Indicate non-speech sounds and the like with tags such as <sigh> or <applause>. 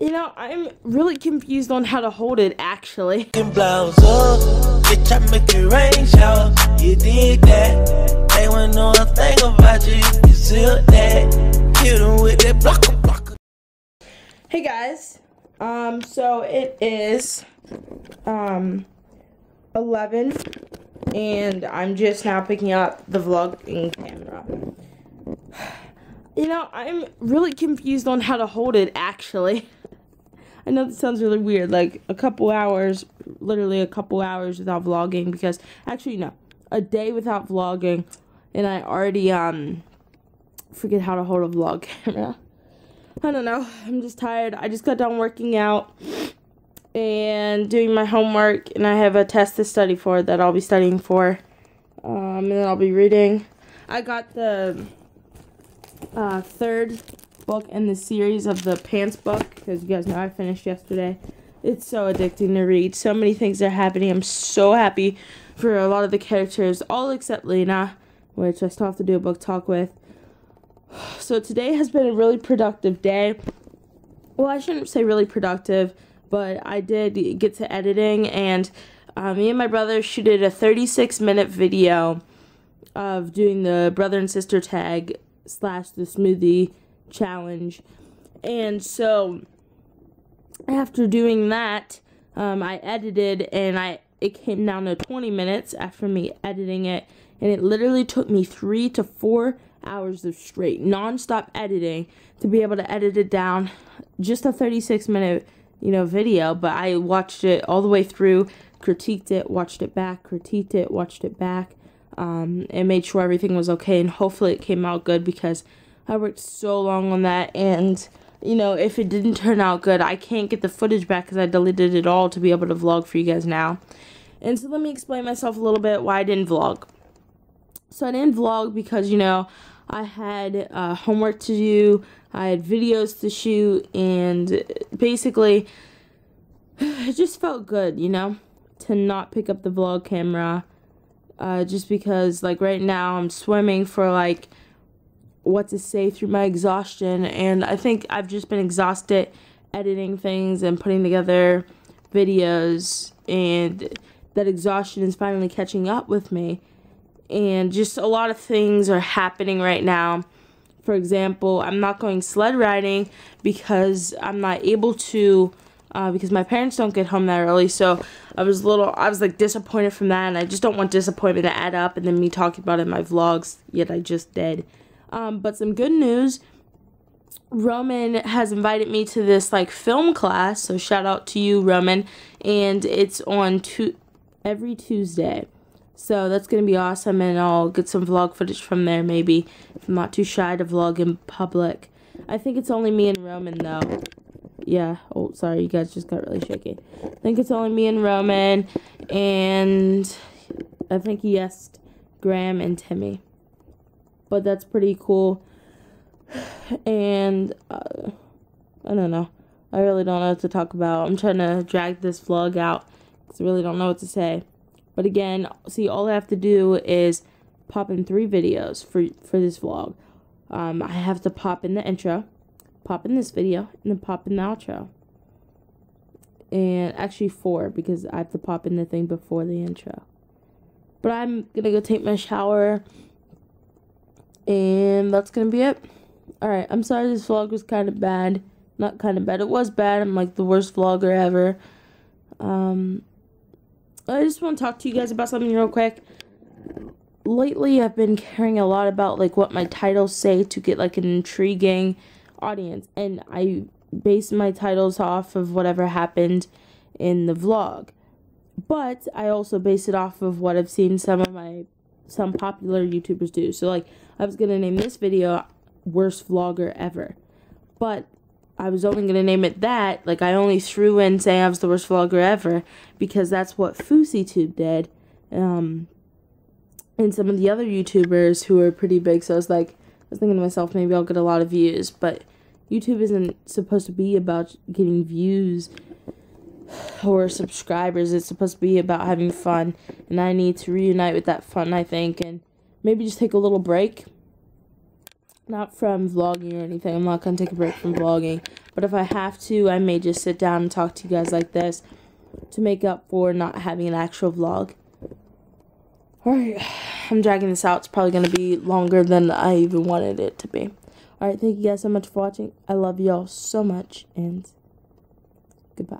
You know, I'm really confused on how to hold it actually. blows up, bitch, I make it rain shower. You did that. They wanna know a thing about you. You still that. Hit 'em with that blocker, blocker. Hey guys, um, so it is, um, 11, and I'm just now picking up the vlogging camera. You know, I'm really confused on how to hold it actually. <laughs> I know this sounds really weird, like a couple hours, literally a couple hours without vlogging, because, actually, no, a day without vlogging, and I already, um, forget how to hold a vlog <laughs> camera. I don't know. I'm just tired. I just got done working out and doing my homework, and I have a test to study for that I'll be studying for. Um, and then I'll be reading. I got the uh, third book in the series of the Pants book because you guys know I finished yesterday. It's so addicting to read. So many things are happening. I'm so happy for a lot of the characters, all except Lena, which I still have to do a book talk with. <sighs> So today has been a really productive day. Well, I shouldn't say really productive, but I did get to editing, and uh, me and my brother shooted a 36 minute video of doing the brother and sister tag slash the smoothie challenge. And so after doing that, um, I edited and I it came down to 20 minutes after me editing it, and it literally took me three to four hours of straight non-stop editing to be able to edit it down. Just a 36 minute you know video but i watched it all the way through critiqued it watched it back critiqued it watched it back um, and made sure everything was okay and hopefully it came out good because i worked so long on that and you know if it didn't turn out good i can't get the footage back because i deleted it all to be able to vlog for you guys now and so let me explain myself a little bit why i didn't vlog so I didn't vlog because, you know, I had uh, homework to do, I had videos to shoot, and basically, <sighs> it just felt good, you know, to not pick up the vlog camera. Uh, just because, like, right now I'm swimming for, like, what to say through my exhaustion, and I think I've just been exhausted editing things and putting together videos, and that exhaustion is finally catching up with me and just a lot of things are happening right now. For example, I'm not going sled riding because I'm not able to uh, because my parents don't get home that early. So I was a little, I was like disappointed from that, and I just don't want disappointment to add up and then me talking about it in my vlogs. Yet I just did. Um, but some good news. Roman has invited me to this like film class, so shout out to you, Roman, and it's on tu- every Tuesday. So that's to be awesome, and I'll get some vlog footage from there, maybe, if I'm not too shy to vlog in public. I think it's only me and Roman, though. Yeah, oh, sorry, you guys just got really shaky. I think it's only me and Roman, and I think he asked Graham and Timmy. But that's pretty cool. And, uh, I don't know. I really don't know what to talk about. I'm trying to drag this vlog out, because I really don't know what to say. But again, see, all I have to do is pop in three videos for, for this vlog. Um, I have to pop in the intro, pop in this video, and then pop in the outro. And actually four, because I have to pop in the thing before the intro. But I'm to go take my shower. And that's to be it. Alright, I'm sorry this vlog was kind of bad. Not kind of bad. It was bad. I'm like the worst vlogger ever. Um, I just want to talk to you guys about something real quick. Lately, I've been caring a lot about like what my titles say to get like an intriguing audience, and I base my titles off of whatever happened in the vlog. But I also base it off of what I've seen some of my some popular YouTubers do. So like I was gonna name this video worst vlogger ever. But I was only gonna name it that. Like I only threw in saying I was the worst vlogger ever because that's what FouseyTube did. Um, and some of the other YouTubers who are pretty big. So I was like, I was thinking to myself, maybe I'll get a lot of views, but YouTube isn't supposed to be about getting views or subscribers. It's supposed to be about having fun. And I need to reunite with that fun, I think. And maybe just take a little break. Not from vlogging or anything. I'm not going to take a break from vlogging. But if I have to, I may just sit down and talk to you guys like this to make up for not having an actual vlog. Alright, <sighs> I'm dragging this out. It's probably going to be longer than I even wanted it to be. Alright, thank you guys so much for watching. I love y'all so much, and goodbye.